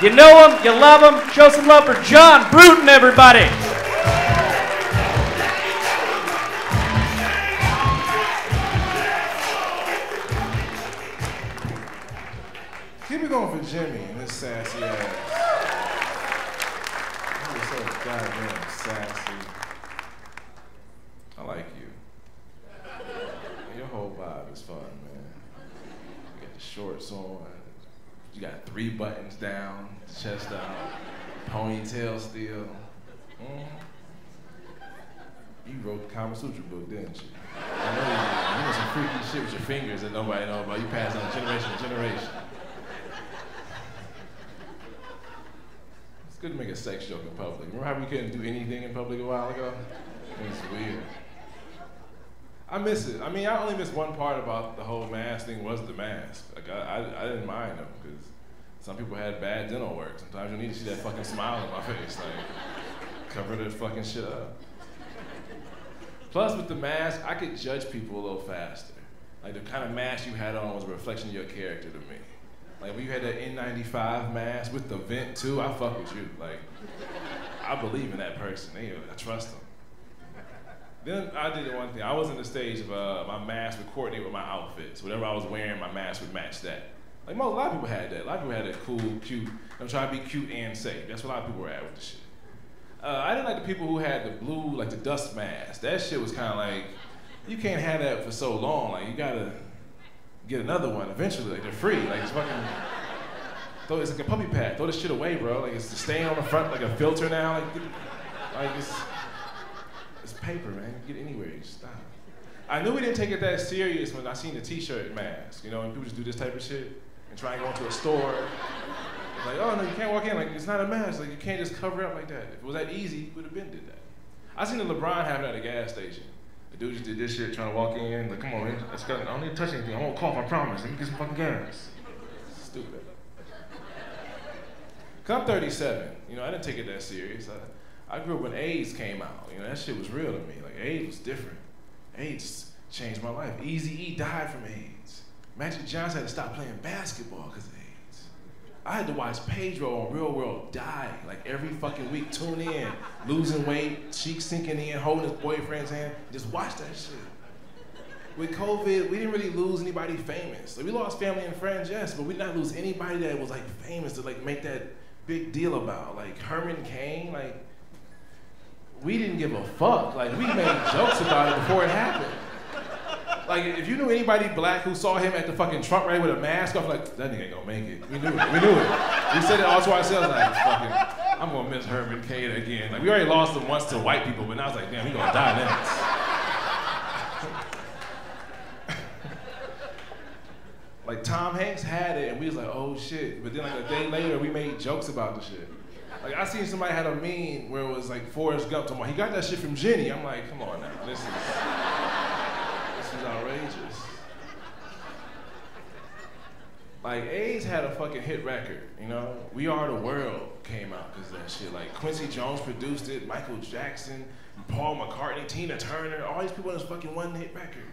You know him, you love him. Show some love for John Bruton, everybody. Keep it going for Jimmie and his sassy ass. You're so goddamn sassy. I like you. Your whole vibe is fun, man. You got the shorts on. Three buttons down, chest out, ponytail still. Mm. You wrote the Kama Sutra book, didn't you? I know you. You know some freaky shit with your fingers that nobody knows about. You pass on generation to generation. It's good to make a sex joke in public. Remember how we couldn't do anything in public a while ago? It's weird. I miss it. I mean, I only miss one part about the whole mask thing was the mask. Like, I, I, I didn't mind them because some people had bad dental work. Sometimes you need to see that fucking smile on my face. Like, cover that fucking shit up. Plus, with the mask, I could judge people a little faster. Like, the kind of mask you had on was a reflection of your character to me. Like, when you had that N95 mask with the vent, too, I fuck with you. Like, I believe in that person. I trust them. Then I did the one thing. I was in the stage of uh, my mask would coordinate with my outfits. Whatever I was wearing, my mask would match that. Like most, a lot of people had that. A lot of people had that cool, cute. I'm trying to be cute and safe. That's what a lot of people were at with the shit. Uh, I didn't like the people who had the blue, like the dust mask. That shit was kind of like, you can't have that for so long. Like you gotta get another one eventually. Like they're free. Like it's fucking. Throw, it's like a puppy pad. Throw this shit away, bro. Like it's staying on the front like a filter now. Like, like it's it's paper, man. You get anywhere. You stop. I knew we didn't take it that serious when I seen the T-shirt mask. You know, and people just do this type of shit and try and go into a store. Like, oh no, you can't walk in. Like it's not a mask. Like you can't just cover up like that. If it was that easy, would have been did that. I seen the LeBron have it at a gas station. The dude just did this shit, trying to walk in. Like, come on, man. I don't need to touch anything. I won't cough. I promise. Let me get some fucking gas. Stupid. I'm 37. You know, I didn't take it that serious. I, I grew up when AIDS came out. You know, that shit was real to me. Like AIDS was different. AIDS changed my life. Easy E died from AIDS. Magic Johnson had to stop playing basketball because of AIDS. I had to watch Pedro on Real World die like every fucking week. Tune in, losing weight, cheeks sinking in, holding his boyfriend's hand. Just watch that shit. With COVID, we didn't really lose anybody famous. Like we lost family and friends, yes, but we did not lose anybody that was like famous to like make that big deal about. Like Herman Cain, like we didn't give a fuck. Like we made jokes about it before it happened. Like if you knew anybody black who saw him at the fucking Trump rally with a mask off, like that nigga ain't gonna make it. We knew it. We knew it. We said it all to ourselves, like fucking, I'm gonna miss Herman Cain again. Like we already lost him once to white people, but now it's like, damn, he gonna die next. like Tom Hanks had it, and we was like, oh shit. But then like a day later, we made jokes about the shit. Like I seen somebody had a meme where it was like Forrest Gump talking about he got that shit from Jenny. I'm like, come on now, this is outrageous. Like AIDS had a fucking hit record, you know. We Are the World came out because that shit. Like Quincy Jones produced it, Michael Jackson, Paul McCartney, Tina Turner, all these people on this fucking one hit record.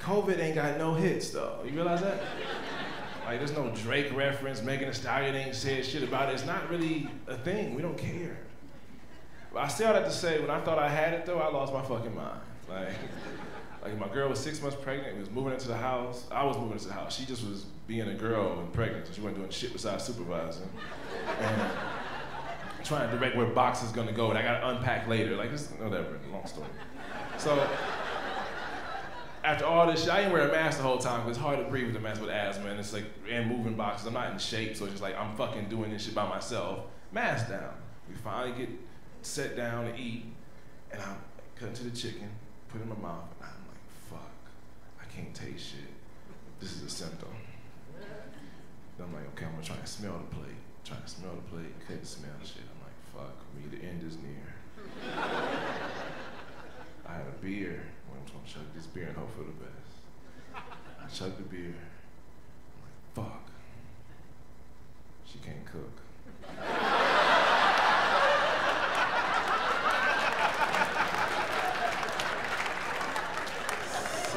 COVID ain't got no hits though. You realize that? Like there's no Drake reference, Megan Thee Stallion ain't said shit about it. It's not really a thing. We don't care. But I still have to say, when I thought I had it though, I lost my fucking mind. Like, like my girl was six months pregnant, we was moving into the house. I was moving into the house. She just was being a girl and pregnant, so she wasn't doing shit besides supervising. And trying to direct where box is gonna go, and I gotta unpack later. Like whatever, long story. So after all this shit, I didn't wear a mask the whole time because it's hard to breathe with a mask with asthma and it's like, and moving boxes. I'm not in shape, so it's just like, I'm fucking doing this shit by myself. Mask down. We finally get set down to eat, and I'm cutting to the chicken, put in my mouth, and I'm like, fuck, I can't taste shit. This is a symptom. I'm like, okay, I'm gonna try and smell the plate. Trying to smell the plate, couldn't smell shit. I'm like, fuck me, the end is near. I had a beer. Well, I'm gonna chug this beer and hope for the best. I chugged the beer. I'm like, fuck. She can't cook.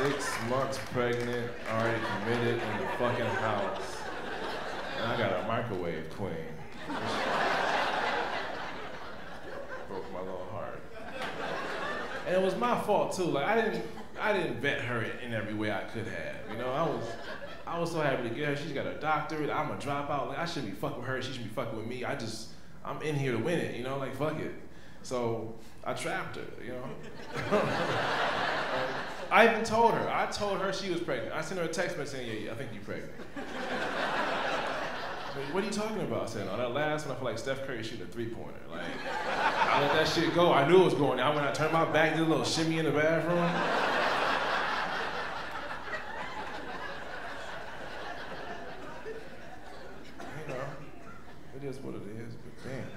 Six months pregnant, already committed in the fucking house. And I got a microwave queen. Broke my little heart. And it was my fault too. Like I didn't I didn't vet her in every way I could have. You know, I was I was so happy to get her. She's got a doctorate. I'm a dropout. Like I shouldn't be fucking with her. She should be fucking with me. I just I'm in here to win it. You know, like fuck it. So I trapped her. You know. I even told her. I told her she was pregnant. I sent her a text message saying, "Yeah, yeah I think you're pregnant." what are you talking about? I said, "No, that last one I feel like Steph Curry shooting a three-pointer. Like I let that shit go. I knew it was going. I when I turned my back, did a little shimmy in the bathroom. You know, it is what it is, but damn.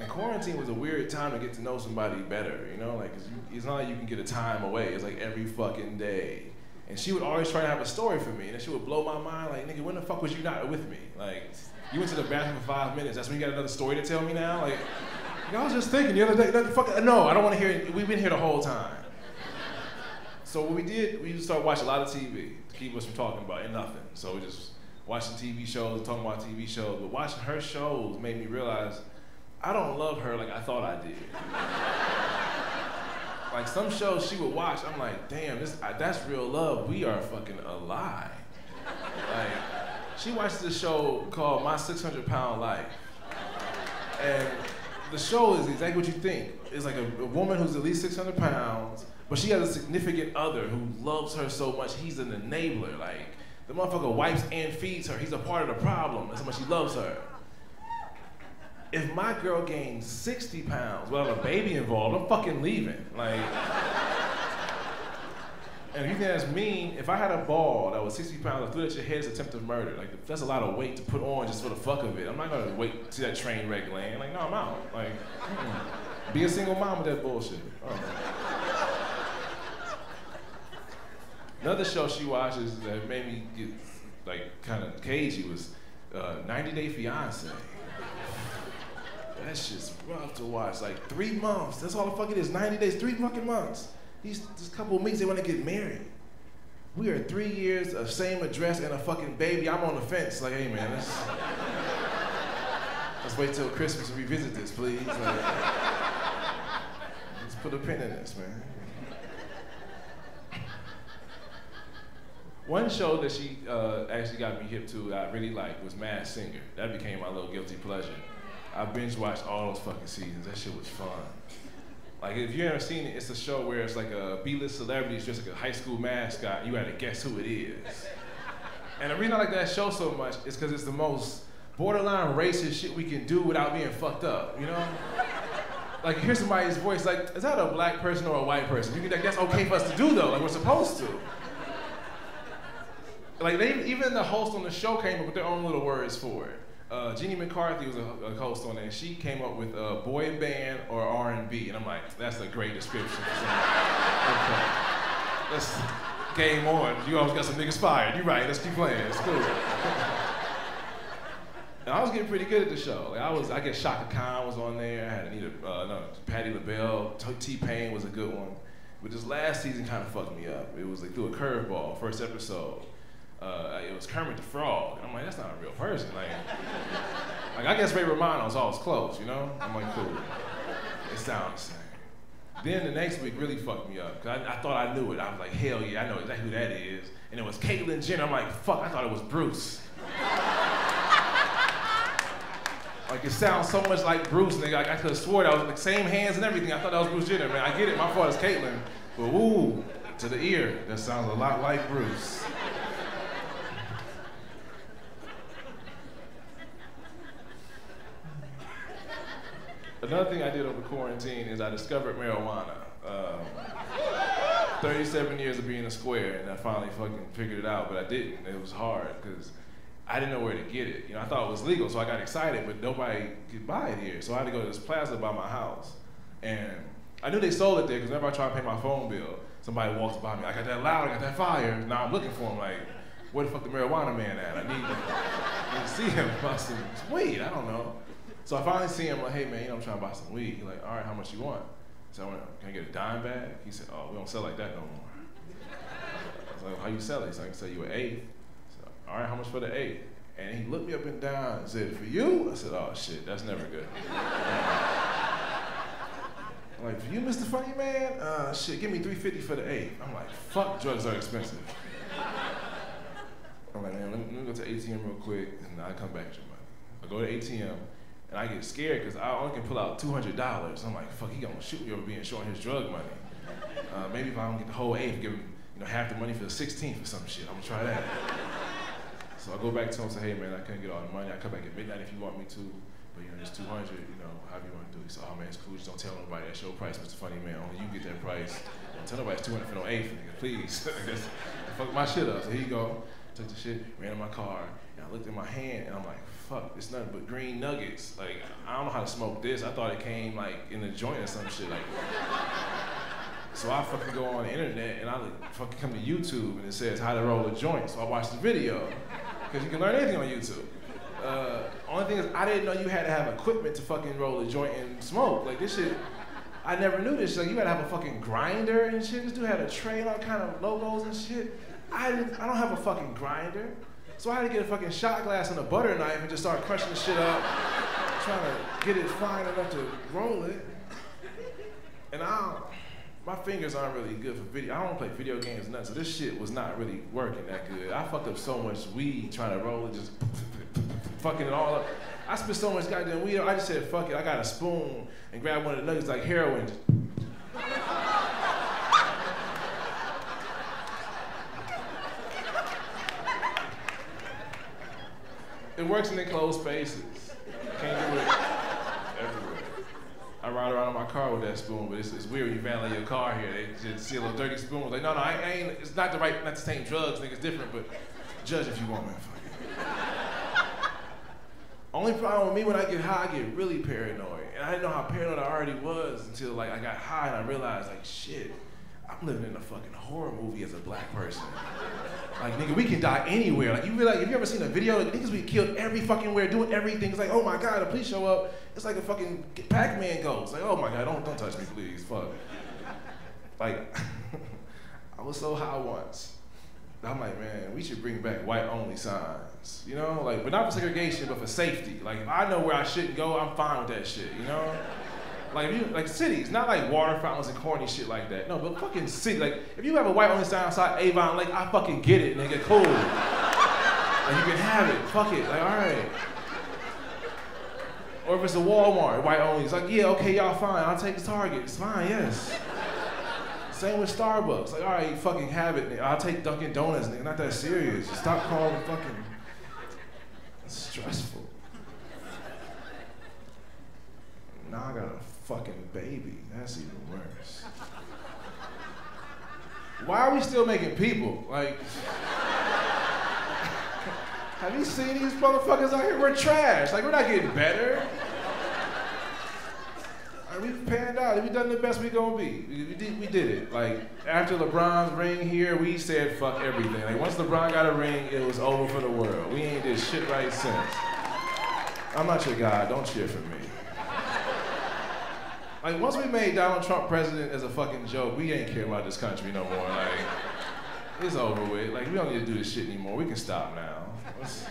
And quarantine was a weird time to get to know somebody better, you know? Like, you, it's not like you can get a time away. It's like every fucking day. And she would always try to have a story for me, and she would blow my mind. Like, nigga, when the fuck was you not with me? Like, you went to the bathroom for five minutes. That's when you got another story to tell me now. Like, I was just thinking the other day. Fuck, no, I don't want to hear. it. We've been here the whole time. So what we did, we just started watching a lot of TV to keep us from talking about it, nothing. So we just watching TV shows, talking about TV shows, but watching her shows made me realize I don't love her like I thought I did. Like some shows she would watch, I'm like, damn, this that's real love. We are fucking alive. Like, she watches this show called My 600 Pound Life, and the show is exactly what you think. It's like a, a woman who's at least 600 pounds, but she has a significant other who loves her so much he's an enabler. Like the motherfucker wipes and feeds her. He's a part of the problem. That's how much he loves her. If my girl gains 60 pounds without a baby involved, I'm fucking leaving. Like, and if you think that's mean, if I had a ball that was 60 pounds, I threw it at your head, it's attempted murder. Like, that's a lot of weight to put on just for the fuck of it. I'm not gonna wait to see that train wreck land. Like, no, I'm out. Like, be a single mom with that bullshit. Oh. Another show she watches that made me get like kind of cagey was uh, 90 Day Fiance. That shit's rough to watch. Like three months. That's all the fuck it is. 90 days, three fucking months. These this couple of weeks they want to get married. We are three years of same address and a fucking baby. I'm on the fence. Like, hey man, let's, let's wait till Christmas to revisit this, please. Like, let's put a pin in this, man. One show that she uh, actually got me hip to, I really liked, was Masked Singer. That became my little guilty pleasure. I binge watched all those fucking seasons. That shit was fun. Like if you ever seen it, it's a show where it's like a B-list celebrity, it's just like a high school mascot. You gotta guess who it is. And the reason I like that show so much is because it's the most borderline racist shit we can do without being fucked up. You know? Like you hear somebody's voice, like is that a black person or a white person? You can like that's okay for us to do though, like we're supposed to like they even the host on the show came up with their own little words for it. Uh, Jenny McCarthy was a, a, host on it, and she came up with a boy band or R&B, and I'm like, that's a great description. okay, let's game on. You always got some niggas fired. You're right. Let's keep playing. It's cool. and I was getting pretty good at the show. Like I was, I guess Chaka Khan was on there. I had Anita, uh, no, Patti LaBelle. T-Pain was a good one. But this last season kind of fucked me up. It was like through a curveball, first episode uh, it was Kermit the Frog. And I'm like, that's not a real person. Like, like I guess Ray Romano's always close, you know? I'm like, cool. It sounds the same. Then the next week really fucked me up because I, I, thought I knew it. I was like, hell yeah, I know exactly who that is. And it was Caitlyn Jenner. I'm like, fuck, I thought it was Bruce. like it sounds so much like Bruce, nigga. Like, I could have swore that was the same hands and everything. I thought that was Bruce Jenner, man. I get it. My fault is Caitlyn. But ooh, to the ear, that sounds a lot like Bruce. Another thing I did over quarantine is I discovered marijuana. Um, 37 years of being a square, and I finally fucking figured it out, but I didn't. It was hard because I didn't know where to get it. You know, I thought it was legal, so I got excited, but nobody could buy it here. So I had to go to this plaza by my house, and I knew they sold it there because whenever I try to pay my phone bill, somebody walks by me. I got that loud, I got that fire. Now I'm looking for him, like, where the fuck the marijuana man at? I need to, I need to see him. I said, weed. I don't know. So I finally see him like, hey man, you know, I'm trying to buy some weed. He's like, all right, how much you want? So I went, can I get a dime bag? He said, oh, we don't sell like that no more. I was like, how you sell it? He said, I can sell you an eighth. So, all right, how much for the eighth? And he looked me up and down and said, for you? I said, oh shit, that's never good. I'm like, for you, Mr. Funny Man? Uh, shit, give me 350 for the eighth. I'm like, fuck, drugs are expensive. I'm like, man, let me, let me go to ATM real quick, and I'll come back to your money. I go to ATM, and I get scared because I only can pull out $200. I'm like, fuck, he gonna shoot me over being short his drug money. Uh, maybe if I don't get the whole eighth, give him you know, half the money for the 16th or some shit. I'm gonna try that. so I go back to him and say, hey man, I couldn't get all the money. I come back at midnight if you want me to, but you know, it's 200, you know, however you want to do it. Said, oh man, it's cool, just don't tell nobody that's your price, Mr. Funny Man. Only you get that price. Don't tell nobody it's 200 for no eighth, nigga, please. fuck my shit up. So here you go. Took the shit, ran in my car, I looked at my hand, and I'm like, fuck, it's nothing but green nuggets. Like, I don't know how to smoke this. I thought it came like in a joint or some shit. Like, so I fucking go on the internet and I like, fucking come to YouTube and it says how to roll a joint. So I watch the video because you can learn anything on YouTube. Uh, only thing is I didn't know you had to have equipment to fucking roll a joint and smoke. Like this shit, I never knew this. Like you gotta have a fucking grinder and shit. This dude had a tray and all kind of logos and shit. I didn't. I don't have a fucking grinder. So I had to get a fucking shot glass and a butter knife and just start crushing the shit up, trying to get it fine enough to roll it. And I my fingers aren't really good for video. I don't play video games nothing, so this shit was not really working that good. I fucked up so much weed trying to roll it, just fucking it all up. I spent so much goddamn weed, I just said, fuck it, I got a spoon and grabbed one of the nuggets like heroin. It works in enclosed spaces. Can't do it everywhere. I ride around in my car with that spoon, but it's, it's weird when you valet your car here. They just see a little dirty spoon. Like, no, no, I, I ain't. It's not the right, not the same drugs. Nigga, it's different. But judge if you want, man. Only problem with me when I get high, I get really paranoid, and I didn't know how paranoid I already was until like I got high and I realized like shit, I'm living in a fucking horror movie as a black person. Like, nigga, we can die anywhere. Like, you realize, have you ever seen a video? Like, niggas be killed every fucking where, doing everything. It's like, oh my God, the police show up. It's like a fucking Pac-Man ghost. Like, oh my God, don't, don't touch me, please. Fuck. Like, I was so high once. I'm like, man, we should bring back white only signs. You know, like, but not for segregation, but for safety. Like, if I know where I shouldn't go, I'm fine with that shit, you know? Like you like cities, not like water fountains and corny shit like that. No, but fucking city. Like if you have a white only sign outside Avon Lake, I fucking get it, nigga. Cool. like you can have it. Fuck it. Like all right. Or if it's a Walmart, white only, it's like yeah, okay, y'all fine. I'll take the Target. It's fine. Yes. Same with Starbucks. Like all right, fucking have it. Nigga. I'll take Dunkin' Donuts, nigga. Not that serious. Stop calling fucking. It's stressful. Now I gotta fucking baby. That's even worse. Why are we still making people? Like, have you seen these motherfuckers out here? We're trash. Like, we're not getting better. Like, we've panned out. We've done the best we gonna be. We, we, did, we did it. Like, after LeBron's ring here, we said fuck everything. Like, once LeBron got a ring, it was over for the world. We ain't did shit right since. I'm not your guy. Don't cheer for me. Like once we made Donald Trump president as a fucking joke, we ain't care about this country no more. Like it's over with. Like we don't need to do this shit anymore. We can stop now. Let's,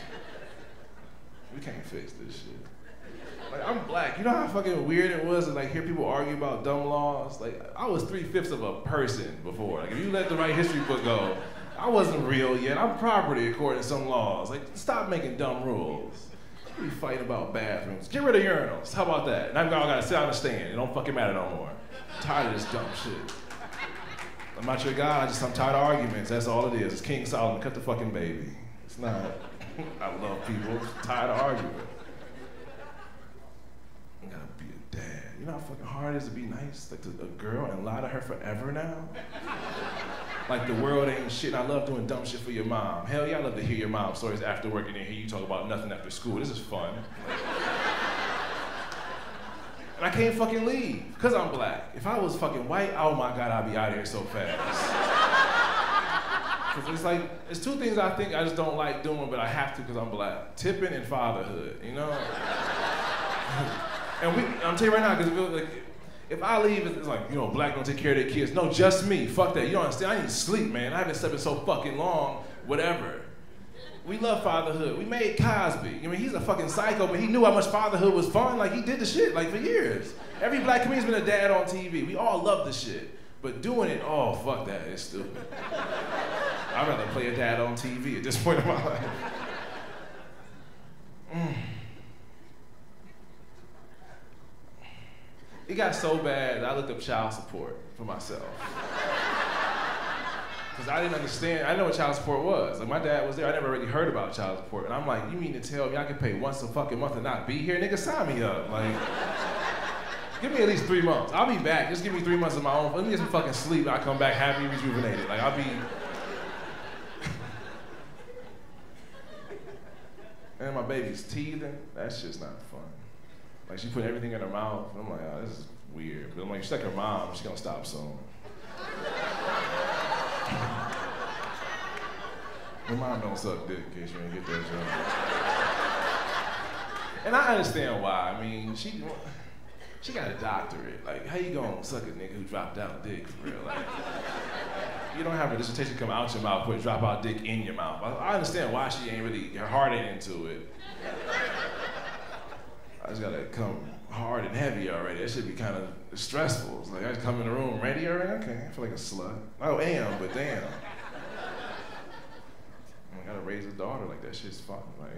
we can't fix this shit. Like I'm black. You know how fucking weird it was to like hear people argue about dumb laws. Like I was three fifths of a person before. Like if you let the right history book go, I wasn't real yet. I'm property according to some laws. Like stop making dumb rules. We fighting about bathrooms. Get rid of urinals. How about that? Now y'all gotta sit on the stand. It don't fucking matter no more. I'm tired of this dumb shit. I'm not your guy. I just I'm tired of arguments. That's all it is. It's King Solomon. Cut the fucking baby. It's not. I love people. I'm tired of arguing. I gotta be a dad. You know how fucking hard it is to be nice, like to a girl, and lie to her forever now. Like the world ain't shit. and I love doing dumb shit for your mom. Hell yeah, I love to hear your mom stories after work and then hear you talk about nothing after school. This is fun. and I can't fucking leave because I'm black. If I was fucking white, oh my god, I'd be out of here so fast. Cause it's like it's two things I think I just don't like doing, but I have to because I'm black: tipping and fatherhood. You know. and we, I'm telling you right now, because like if I leave, it's like, you know, black don't take care of their kids. No, just me. Fuck that. You don't understand. I need sleep, man. I haven't slept in so fucking long. Whatever. We love fatherhood. We made Cosby. I mean, he's a fucking psycho, but he knew how much fatherhood was fun. Like, he did the shit, like, for years. Every black comedian's been a dad on TV. We all love the shit. But doing it, oh, fuck that, it's stupid. I'd rather play a dad on TV at this point in my life. It got so bad that I looked up child support for myself. Because I didn't understand, I didn't know what child support was. Like my dad was there, I never really heard about child support. And I'm like, you mean to tell me I can pay once a fucking month and not be here? Nigga, sign me up. Like, give me at least three months. I'll be back. Just give me three months of my own. Let me get some fucking sleep. I'll come back happy, rejuvenated. Like I'll be. and my baby's teething. That's just not fun. Like she put everything in her mouth. I'm like, oh, this is weird. But I'm like, she's like her mom. She's gonna stop soon. Her mom don't suck dick, in case you didn't get that joke. And I understand why. I mean, she she got a doctorate. Like, how you gonna suck a nigga who dropped out dick for real? Like, you don't have a dissertation come out your mouth, put drop out dick in your mouth. I, I understand why she ain't really her heart ain't into it. I just gotta come hard and heavy already. That should be kind of stressful. It's like I just come in the room ready already. Okay, I feel like a slut. Oh, am, but damn. I gotta raise a daughter like that. Shit's fun. Like,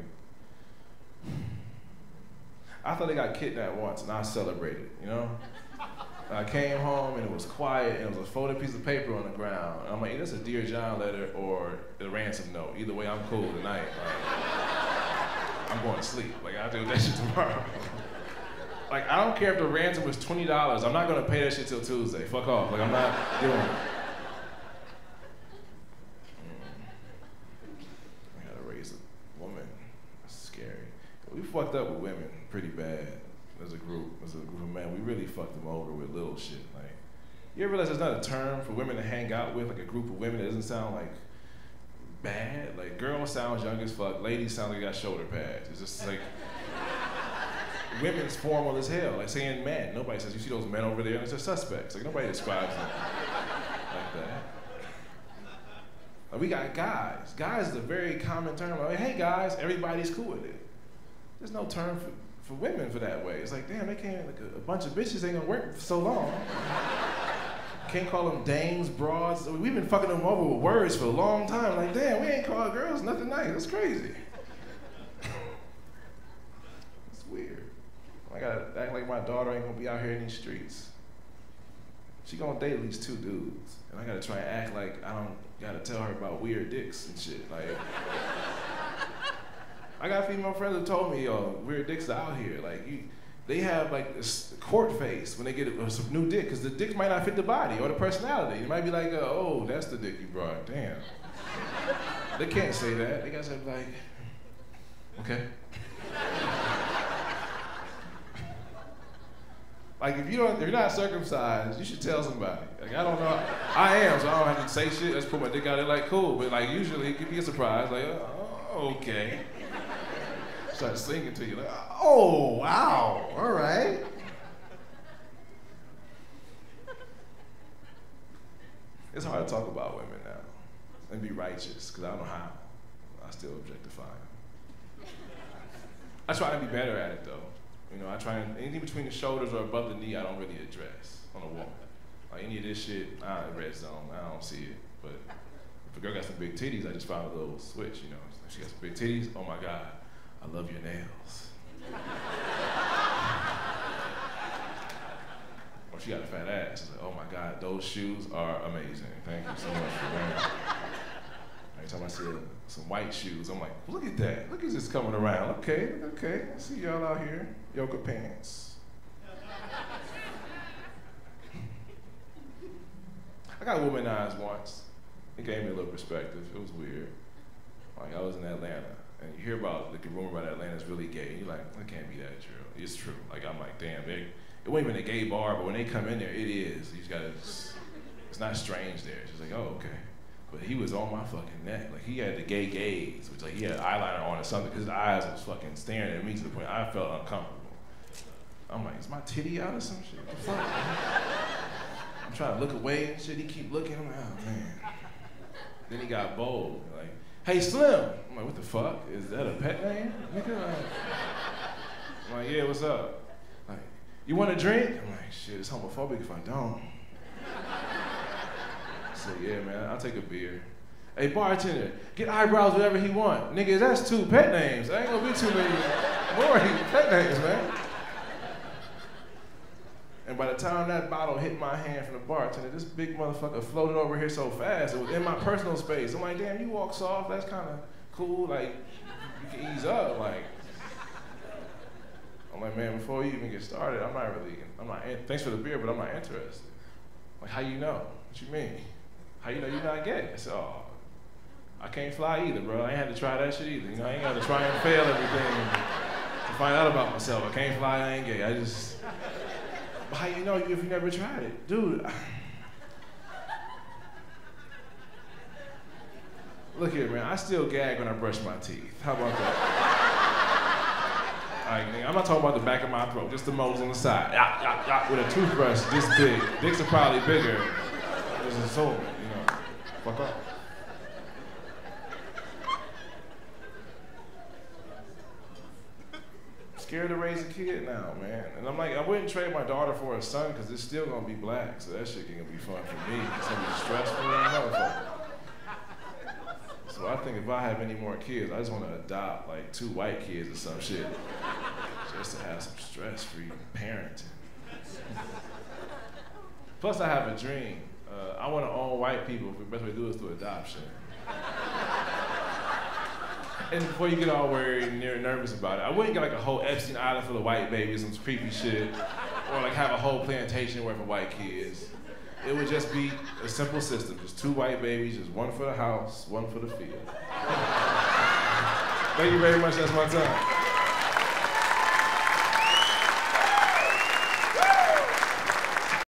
I thought they got kidnapped once, and I celebrated. You know. I came home and it was quiet and it was a folded piece of paper on the ground. I'm like, that's a Dear John letter or a ransom note. Either way, I'm cool tonight. Like, I'm going to sleep. Like, I'll do that shit tomorrow. like, I don't care if the ransom was $20. I'm not going to pay that shit till Tuesday. Fuck off. Like, I'm not doing it. Mm. I gotta raise a woman. That's scary. We fucked up with women pretty bad as a group, as a group of men, we really fucked them over with little shit. Like, you ever realize there's not a term for women to hang out with, like a group of women that doesn't sound like bad? Like, girl sounds young as fuck, ladies sound like they got shoulder pads. It's just like, women's formal as hell. Like saying men, nobody says, you see those men over there, a suspects. Like, nobody describes them like that. Like, we got guys. Guys is a very common term. Like, hey guys, everybody's cool with it. There's no term for for women for that way. It's like, damn, they can't, like a, a bunch of bitches ain't gonna work for so long. Can't call them dames, broads. We've been fucking them over with words for a long time. Like, damn, we ain't called girls nothing nice. That's crazy. it's weird. I gotta act like my daughter ain't gonna be out here in these streets. She gonna date at least two dudes. And I gotta try and act like I don't gotta tell her about weird dicks and shit. Like, I got female friends that told me, yo, weird dicks are out here. Like, you, they have like this court face when they get a, a new dick, because the dick might not fit the body or the personality. It might be like, uh, oh, that's the dick you brought. Damn. they can't say that. They gotta say like, okay. like if you don't, if you're not circumcised, you should tell somebody. Like I don't know, I am, so I don't have to say shit. Let's put my dick out there like cool. But like usually it could be a surprise. Like, oh, okay start singing to you. Like, oh, wow, all right. It's hard to talk about women now and be righteous because I don't know how. I still objectify them. I try to be better at it though. You know, I try and anything between the shoulders or above the knee, I don't really address on a woman. Like any of this shit, I red zone. I don't see it. But if a girl got some big titties, I just found a little switch. You know, she got some big titties. Oh my god, I love your nails. or she got a fat ass. Like, oh my God, those shoes are amazing. Thank you so much for wearing them. Every time I see some white shoes, I'm like, look at that. Look at this coming around. Okay, okay. I see y'all out here. Yoga pants. I got womanized once. It gave me a little perspective. It was weird. Like I was in Atlanta and you hear about like the rumor about Atlanta's really gay, and you're like, that can't be that true. It's true. Like I'm like, damn, they, it wasn't even a gay bar, but when they come in there, it is. You just gotta, it's not strange there. She's like, oh okay. But he was on my fucking neck. Like he had the gay gaze, which like he had eyeliner on or something, because his eyes was fucking staring at me to the point I felt uncomfortable. I'm like, is my titty out or some shit? What the fuck? I'm trying to look away and shit. He keep looking. I'm like, oh man. Then he got bold. Like, hey Slim. I'm like, what the fuck? Is that a pet name? Nigga, I'm like, yeah, what's up? Like, you want a drink? I'm like, shit, it's homophobic if I don't. I said, yeah, man, I'll take a beer. Hey, bartender, get eyebrows whatever he want. Nigga, that's two pet names. I ain't gonna be too many more pet names, man. And by the time that bottle hit my hand from the bartender, this big motherfucker floated over here so fast. It was in my personal space. I'm like, damn, you walk soft. That's kind of cool. Like, you can ease up. Like, I'm like, man, before you even get started, I'm not really, I'm not, thanks for the beer, but I'm not interested. Like, how you know? What you mean? How you know you're not gay? I said, oh, I can't fly either, bro. I ain't had to try that shit either. You know, I ain't got to try and fail everything to find out about myself. I can't fly, I ain't gay. I just, how you know if you never tried it? Dude, Look here, man. I still gag when I brush my teeth. How about that? I'm not talking about the back of my throat, just the moles on the side. Yah, yah, yah, with a toothbrush this big. Dicks are probably bigger. This is so, you know. Fuck up. Scared to raise a kid now, man. And I'm like, I wouldn't trade my daughter for a son because it's still gonna be black, so that shit gonna be fun for me. It's gonna be stressful. So I think if I have any more kids, I just want to adopt like two white kids or some shit, just to have some stress-free parenting. Plus, I have a dream. Uh, I want to own white people. The best way to do it is through adoption. And before you get all worried and nervous about it, I wouldn't get like a whole Epstein Island full of white babies, some creepy shit, or like have a whole plantation worth of white kids. It would just be a simple system, just two white babies, just one for the house, one for the field. Thank you very much, that's my time.